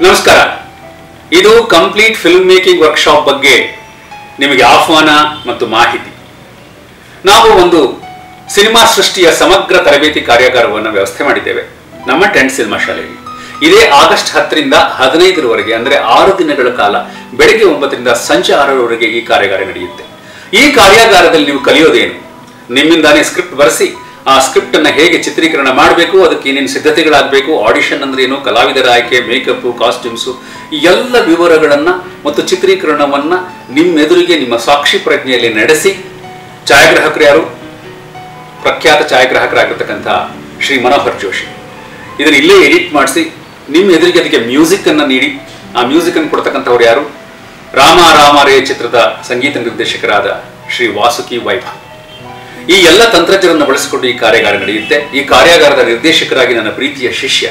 ನಮಸ್ಕಾರ. ಇದು complete film making workshop ಬಗ್ಗೆ ನಿಮಗೆ ಆಹ್ವಾನ ಮತ್ತು ಮಾಹಿತಿ. ನಾವು ಒಂದು ಸಿನಿಮಾ ಸೃಷ್ಟಿಯ ಸಮಗ್ರ ತರಬೇತಿ ಕಾರ್ಯಾಗಾರವನ್ನು ವ್ಯವಸ್ಥೆ ಮಾಡಿದ್ದೇವೆ. ನಮ್ಮ ಟೆಂಟ್ ಸಿನಿಮಾ ಶಾಲೆಯಲ್ಲಿ. ಇದೇ ಆಗಸ್ಟ್ ಹತ್ತರಿಂದ ಹದಿನೈದರವರೆಗೆ ಅಂದರೆ ಆರು ದಿನಗಳ ಕಾಲ ಬೆಳಗ್ಗೆ ಒಂಬತ್ತರಿಂದ ಸಂಜೆ ಆರರವರೆಗೆ ಈ ಕಾರ್ಯಾಗಾರ ನಡೆಯುತ್ತೆ. ಈ ಕಾರ್ಯಾಗಾರದಲ್ಲಿ ನೀವು ಕಲಿಯೋದೇನು? ನಿಮ್ಮಿಂದಾನೇ ಸ್ಕ್ರಿಪ್ಟ್ ಬರೆಸಿ ಆ ಸ್ಕ್ರಿಪ್ಟ್ ಅನ್ನ ಹೇಗೆ ಚಿತ್ರೀಕರಣ ಮಾಡಬೇಕು, ಅದಕ್ಕೆ ಏನೇನು ಸಿದ್ಧತೆಗಳಾಗಬೇಕು ಆಡಿಷನ್ ಅಂದ್ರೆ ಏನು, ಕಲಾವಿದರ ಆಯ್ಕೆ ಮೇಕಪ್ ಕಾಸ್ಟ್ಯೂಮ್ಸು ಎಲ್ಲ ವಿವರಗಳನ್ನ ಮತ್ತು ಚಿತ್ರೀಕರಣವನ್ನ ನಿಮ್ಮೆದುರಿಗೆ, ನಿಮ್ಮ ಸಾಕ್ಷಿ ಪ್ರಜ್ಞೆಯಲ್ಲಿ ನಡೆಸಿ, ಛಾಯಾಗ್ರಾಹಕರು ಯಾರು? ಪ್ರಖ್ಯಾತ ಛಾಯಾಗ್ರಾಹಕರಾಗಿರ್ತಕ್ಕಂಥ ಶ್ರೀ ಮನೋಹರ್ ಜೋಶಿ. ಇದನ್ನ ಇಲ್ಲೇ ಎಡಿಟ್ ಮಾಡಿಸಿ, ನಿಮ್ಮ ಎದುರಿಗೆ ಅದಕ್ಕೆ ಮ್ಯೂಸಿಕ್ ಅನ್ನ ನೀಡಿ, ಆ ಮ್ಯೂಸಿಕ್ ಅನ್ನು ಕೊಡ್ತಕ್ಕಂಥವ್ರು ಯಾರು? ರಾಮ ರಾಮ ರೇ ಚಿತ್ರದ ಸಂಗೀತ ನಿರ್ದೇಶಕರಾದ ಶ್ರೀ ವಾಸುಕಿ ವೈಭವ್. ಈ ಎಲ್ಲ ತಂತ್ರಜ್ಞರನ್ನು ಬಳಸಿಕೊಂಡು ಈ ಕಾರ್ಯಾಗಾರ ನಡೆಯುತ್ತೆ. ಈ ಕಾರ್ಯಾಗಾರದ ನಿರ್ದೇಶಕರಾಗಿ ನನ್ನ ಪ್ರೀತಿಯ ಶಿಷ್ಯ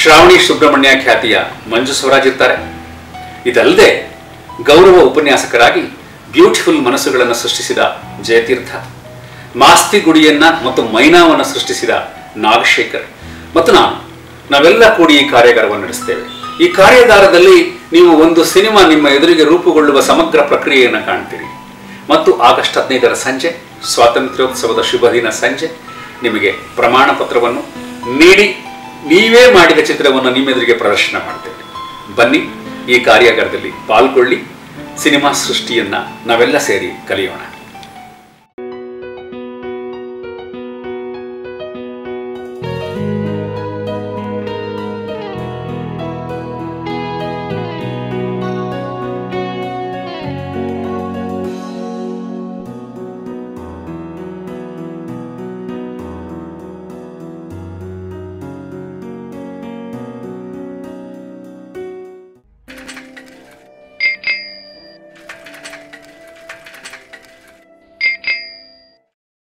ಶ್ರಾವಣಿ ಸುಬ್ರಹ್ಮಣ್ಯ ಖ್ಯಾತಿಯ ಮಂಜು ಸ್ವರಾಜ್ ಇರ್ತಾರೆ. ಇದಲ್ಲದೆ ಗೌರವ ಉಪನ್ಯಾಸಕರಾಗಿ ಬ್ಯೂಟಿಫುಲ್ ಮನಸ್ಸುಗಳನ್ನು ಸೃಷ್ಟಿಸಿದ ಜಯತೀರ್ಥ, ಮಾಸ್ತಿ ಗುಡಿಯನ್ನ ಮತ್ತು ಮೈನಾವನ್ನು ಸೃಷ್ಟಿಸಿದ ನಾಗಶೇಖರ್. ಮತ್ತು ನಾನು, ನಾವೆಲ್ಲ ಕೂಡಿ ಈ ಕಾರ್ಯಾಗಾರವನ್ನು ನಡೆಸ್ತೇವೆ. ಈ ಕಾರ್ಯಾಗಾರದಲ್ಲಿ ನೀವು ಒಂದು ಸಿನಿಮಾ ನಿಮ್ಮ ಎದುರಿಗೆ ರೂಪುಗೊಳ್ಳುವ ಸಮಗ್ರ ಪ್ರಕ್ರಿಯೆಯನ್ನು ಕಾಣ್ತೀರಿ. ಮತ್ತು ಆಗಸ್ಟ್ ಹದಿನೈದರ ಸಂಜೆ ಸ್ವಾತಂತ್ರ್ಯೋತ್ಸವದ ಶುಭ ದಿನ ಸಂಜೆ. ನಿಮಗೆ ಪ್ರಮಾಣ ಪತ್ರವನ್ನು ನೀಡಿ, ನೀವೇ ಮಾಡಿದ ಚಿತ್ರವನ್ನು ನಿಮ್ಮೆದುರಿಗೆ ಪ್ರದರ್ಶನ ಮಾಡ್ತೇವೆ. ಬನ್ನಿ, ಈ ಕಾರ್ಯಾಗಾರದಲ್ಲಿ ಪಾಲ್ಗೊಳ್ಳಿ. ಸಿನಿಮಾ ಸೃಷ್ಟಿಯನ್ನ ನಾವೆಲ್ಲ ಸೇರಿ ಕಲಿಯೋಣ.